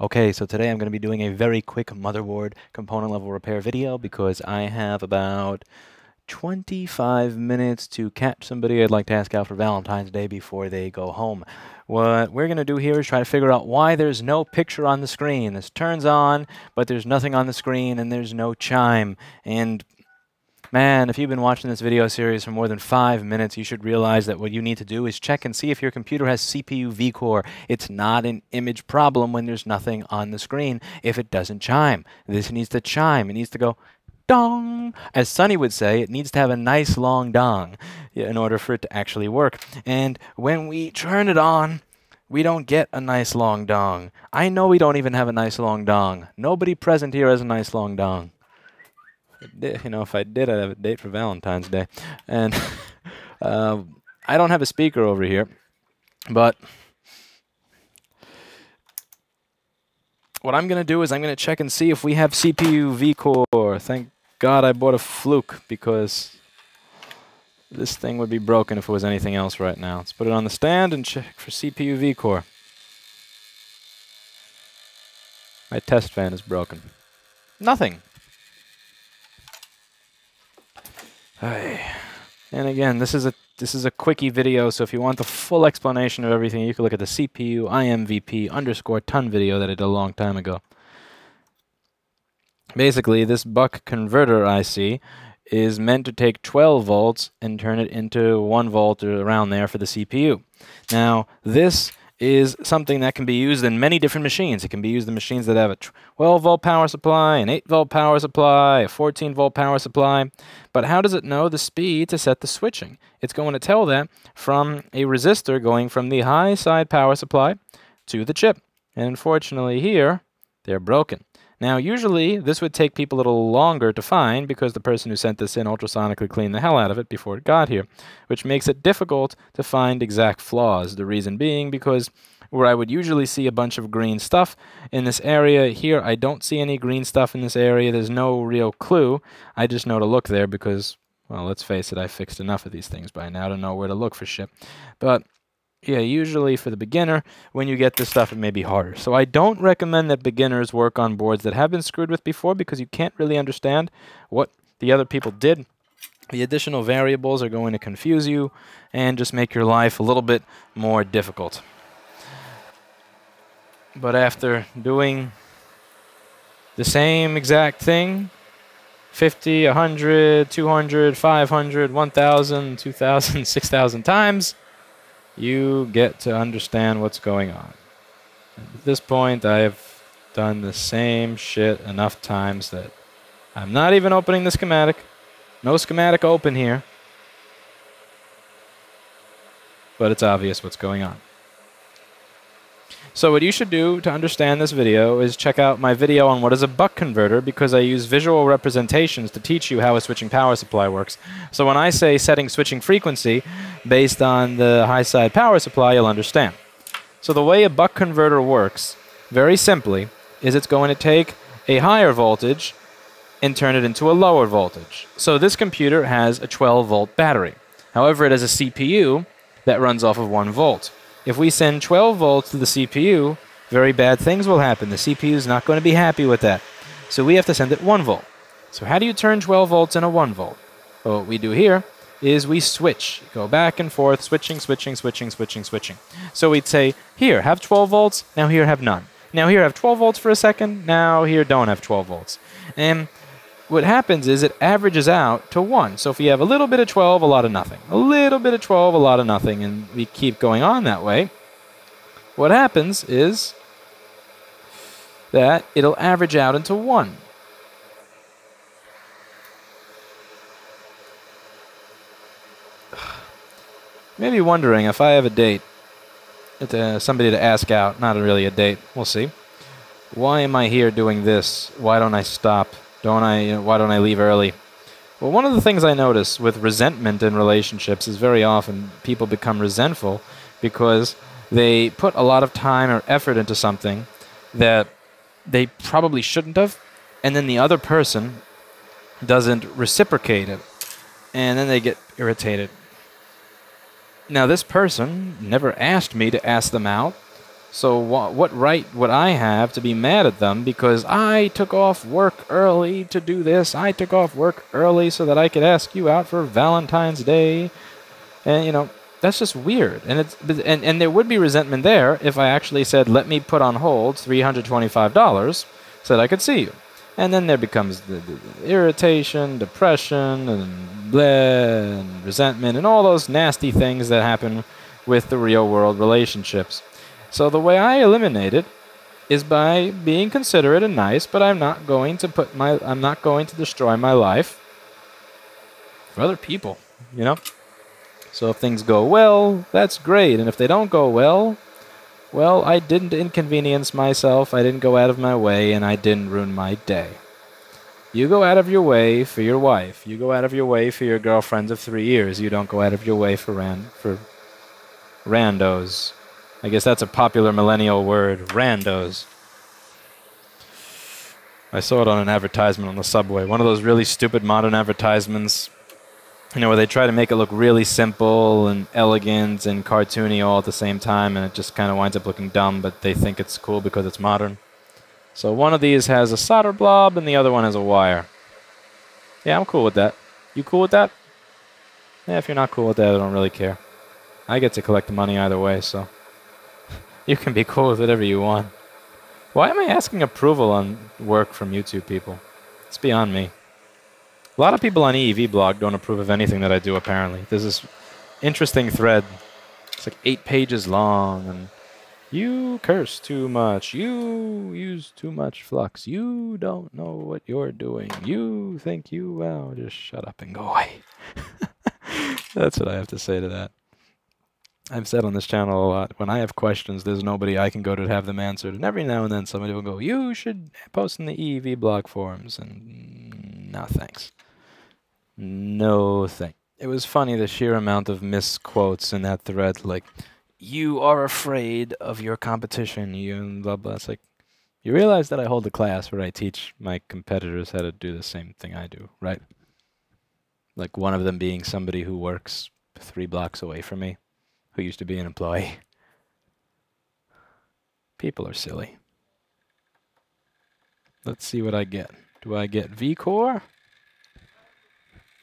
Okay, so today I'm going to be doing a very quick motherboard component level repair video because I have about 25 minutes to catch somebody I'd like to ask out for Valentine's Day before they go home. What we're going to do here is try to figure out why there's no picture on the screen. This turns on, but there's nothing on the screen and there's no chime. And Man, if you've been watching this video series for more than five minutes, you should realize that what you need to do is check and see if your computer has CPU vCore. It's not an image problem when there's nothing on the screen if it doesn't chime. This needs to chime. It needs to go dong. As Sunny would say, it needs to have a nice long dong in order for it to actually work. And when we turn it on, we don't get a nice long dong. I know we don't even have a nice long dong. Nobody present here has a nice long dong you know, if I did, I'd have a date for Valentine's Day. And uh, I don't have a speaker over here, but what I'm going to do is I'm going to check and see if we have CPU vCore. Thank God I bought a Fluke because this thing would be broken if it was anything else right now. Let's put it on the stand and check for CPU vCore. My test fan is broken. Nothing. And again, this is a this is a quickie video, so if you want the full explanation of everything, you can look at the CPU IMVP underscore ton video that I did a long time ago. Basically, this buck converter IC is meant to take 12 volts and turn it into 1 volt or around there for the CPU. Now, this is something that can be used in many different machines. It can be used in machines that have a 12 volt power supply, an 8 volt power supply, a 14 volt power supply. But how does it know the speed to set the switching? It's going to tell that from a resistor going from the high side power supply to the chip. And unfortunately here, they're broken. Now, usually this would take people a little longer to find because the person who sent this in ultrasonically cleaned the hell out of it before it got here, which makes it difficult to find exact flaws. The reason being because where I would usually see a bunch of green stuff in this area, here I don't see any green stuff in this area. There's no real clue. I just know to look there because, well, let's face it, I fixed enough of these things by now to know where to look for shit. But yeah, usually for the beginner, when you get this stuff, it may be harder. So I don't recommend that beginners work on boards that have been screwed with before because you can't really understand what the other people did. The additional variables are going to confuse you and just make your life a little bit more difficult. But after doing the same exact thing 50, 100, 200, 500, 1,000, 2,000, 6,000 times, you get to understand what's going on. At this point, I've done the same shit enough times that I'm not even opening the schematic. No schematic open here. But it's obvious what's going on. So what you should do to understand this video is check out my video on what is a buck converter because I use visual representations to teach you how a switching power supply works. So when I say setting switching frequency based on the high side power supply, you'll understand. So the way a buck converter works, very simply, is it's going to take a higher voltage and turn it into a lower voltage. So this computer has a 12 volt battery. However, it has a CPU that runs off of 1 volt. If we send 12 volts to the CPU, very bad things will happen. The CPU is not going to be happy with that. So we have to send it 1 volt. So how do you turn 12 volts into 1 volt? Well, what we do here is we switch, go back and forth, switching, switching, switching, switching, switching. So we'd say, here, have 12 volts, now here, have none. Now here, have 12 volts for a second, now here, don't have 12 volts. And what happens is it averages out to 1. So if you have a little bit of 12, a lot of nothing. A little bit of 12, a lot of nothing, and we keep going on that way, what happens is that it'll average out into 1. Maybe wondering if I have a date, uh, somebody to ask out, not really a date, we'll see. Why am I here doing this? Why don't I stop? Don't I? You know, why don't I leave early? Well, one of the things I notice with resentment in relationships is very often people become resentful because they put a lot of time or effort into something that they probably shouldn't have, and then the other person doesn't reciprocate it, and then they get irritated. Now, this person never asked me to ask them out, So wha what right would I have to be mad at them because I took off work early to do this? I took off work early so that I could ask you out for Valentine's Day. And you know, that's just weird. And it's and, and there would be resentment there if I actually said, "Let me put on hold $325 so that I could see you." And then there becomes the, the, the irritation, depression, and and resentment, and all those nasty things that happen with the real world relationships. So the way I eliminate it is by being considerate and nice, but I'm not going to put my I'm not going to destroy my life for other people, you know? So if things go well, that's great, and if they don't go well, well, I didn't inconvenience myself, I didn't go out of my way, and I didn't ruin my day. You go out of your way for your wife. You go out of your way for your girlfriends of three years. You don't go out of your way for ran for randos. I guess that's a popular millennial word, randos. I saw it on an advertisement on the subway. One of those really stupid modern advertisements, you know, where they try to make it look really simple and elegant and cartoony all at the same time, and it just kind of winds up looking dumb, but they think it's cool because it's modern. So one of these has a solder blob, and the other one has a wire. Yeah, I'm cool with that. You cool with that? Yeah, if you're not cool with that, I don't really care. I get to collect the money either way, so. You can be cool with whatever you want. Why am I asking approval on work from YouTube people? It's beyond me. A lot of people on EEVblog don't approve of anything that I do, apparently. There's this interesting thread. It's like eight pages long, and you curse too much. You use too much flux. You don't know what you're doing. You think you, well, just shut up and go away. That's what I have to say to that. I've said on this channel a lot, when I have questions, there's nobody I can go to have them answered. And every now and then somebody will go, you should post in the EEVblog forums. And no thanks. No thanks. It was funny the sheer amount of misquotes in that thread, like, you are afraid of your competition, you and blah blah. It's like, you realize that I hold a class where I teach my competitors how to do the same thing I do, right? Like one of them being somebody who works three blocks away from me who used to be an employee. People are silly. Let's see what I get. Do I get V-Core?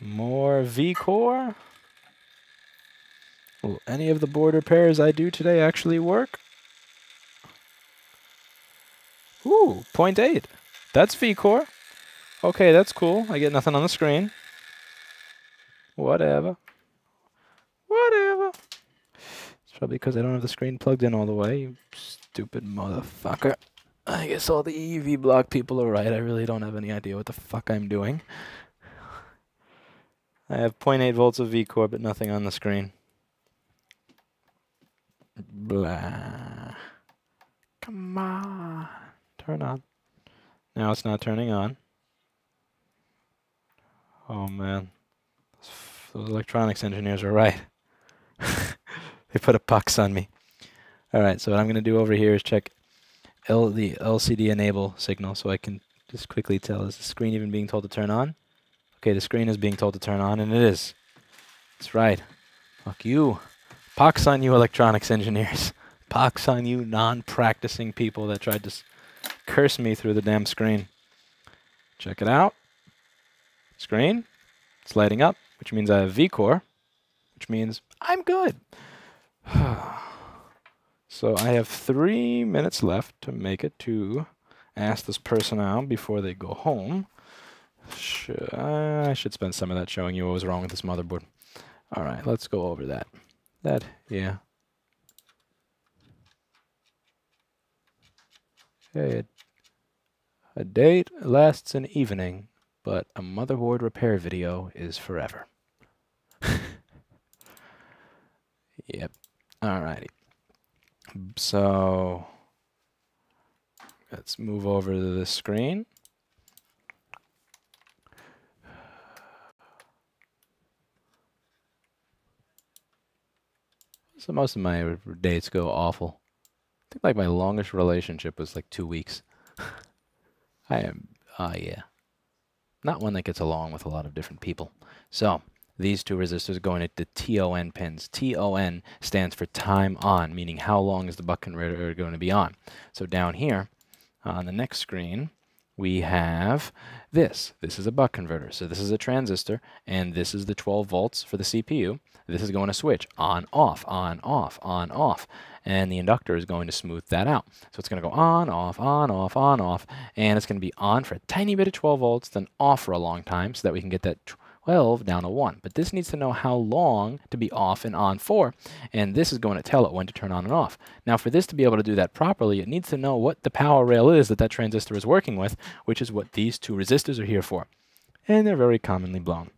More V-Core? Will any of the board repairs I do today actually work? Ooh, 0.8. That's V-Core. Okay, that's cool. I get nothing on the screen. Whatever. Whatever. Probably because I don't have the screen plugged in all the way, you stupid motherfucker. I guess all the EEVblog people are right. I really don't have any idea what the fuck I'm doing. I have 0.8 volts of V-core, but nothing on the screen. Blah. Come on. Turn on. Now it's not turning on. Oh man. Those electronics engineers are right. they put a box on me. All right, so what I'm going to do over here is check L the LCD enable signal so I can just quickly tell is the screen even being told to turn on? Okay, the screen is being told to turn on, and it is. That's right. Fuck you. Pox on you electronics engineers. Pox on you non-practicing people that tried to curse me through the damn screen. Check it out. Screen. It's lighting up, which means I have V-core, which means I'm good. so I have three minutes left to make it to ask this person out before they go home. Should, I should spend some of that showing you what was wrong with this motherboard. All right, let's go over that. That, yeah. A date lasts an evening, but a motherboard repair video is forever. yep. Alrighty. So let's move over to the screen. So most of my dates go awful. I think like my longest relationship was like two weeks. I am, uh, yeah. Not one that gets along with a lot of different people. So these two resistors going into the TON pins. TON stands for time on, meaning how long is the buck converter going to be on. So down here on the next screen, we have this. This is a buck converter. So this is a transistor, and this is the 12 volts for the CPU. This is going to switch on, off, on, off, on, off. And the inductor is going to smooth that out. So it's going to go on, off, on, off, on, off. And it's going to be on for a tiny bit of 12 volts, then off for a long time so that we can get that 12 down to 1. But this needs to know how long to be off and on for, and this is going to tell it when to turn on and off. Now for this to be able to do that properly, it needs to know what the power rail is that that transistor is working with, which is what these two resistors are here for. And they're very commonly blown.